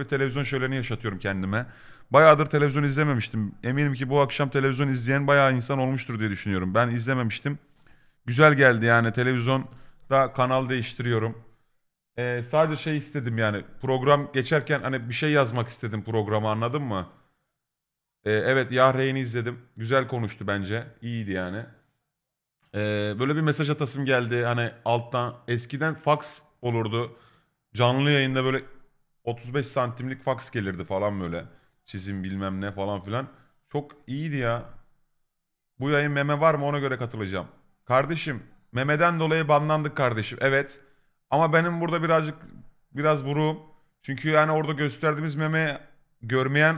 ve televizyon şöleni yaşatıyorum kendime. Bayağıdır televizyon izlememiştim. Eminim ki bu akşam televizyon izleyen bayağı insan olmuştur diye düşünüyorum. Ben izlememiştim. Güzel geldi yani televizyonda kanal değiştiriyorum. Ee, sadece şey istedim yani program geçerken hani bir şey yazmak istedim programa anladın mı? Ee, evet Yahreyn'i izledim. Güzel konuştu bence. İyiydi yani. Ee, böyle bir mesaj atasım geldi. Hani alttan eskiden fax olurdu. Canlı yayında böyle 35 santimlik fax gelirdi falan böyle. Çizim bilmem ne falan filan. Çok iyiydi ya. Bu yayın meme var mı ona göre katılacağım. Kardeşim memeden dolayı banlandık kardeşim. Evet. Ama benim burada birazcık biraz buruğum. Çünkü yani orada gösterdiğimiz meme görmeyen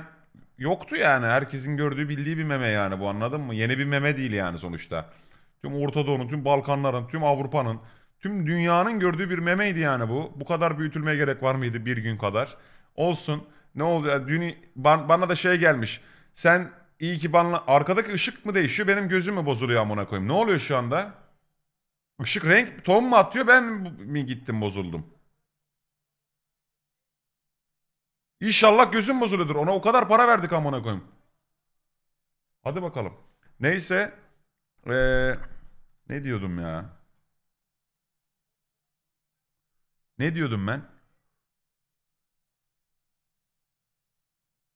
yoktu yani. Herkesin gördüğü bildiği bir meme yani bu anladın mı? Yeni bir meme değil yani sonuçta. Tüm Orta Doğu'nun, tüm Balkanların, tüm Avrupa'nın, tüm dünyanın gördüğü bir memeydi yani bu. Bu kadar büyütülmeye gerek var mıydı bir gün kadar? Olsun. Ne oldu? Dün, ban- bana da şey gelmiş. Sen iyi ki bana... Arkadaki ışık mı değişiyor? Benim gözüm mü bozuluyor amına koyayım? Ne oluyor şu anda? Işık renk ton mu atıyor? Ben mi gittim bozuldum? İnşallah gözüm bozuluyordur. Ona o kadar para verdik amına koyayım. Hadi bakalım. Neyse. Ee, ne diyordum ya? Ne diyordum ben?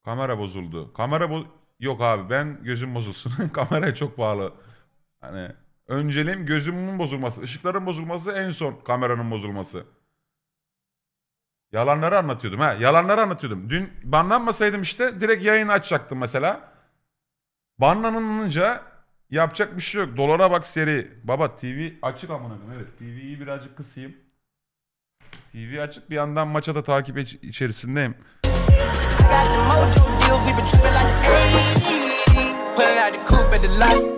Kamera bozuldu. Kamera bo Yok abi ben gözüm bozulsun. Kameraya çok bağlı. Hani önceliğim gözümün bozulması. ışıkların bozulması en son kameranın bozulması. Yalanları anlatıyordum ha. Yalanları anlatıyordum. Dün banlanmasaydım işte direkt yayın açacaktım mesela. Banlanınca yapacak bir şey yok. Dolara bak seri. Baba TV açık amına koyayım. Evet TV'yi birazcık kısayım. TV açık bir yandan maça da takip iç- içerisindeyim. Got the mojo deal, we been trippin' like 80 Put it out the coupe at the lot.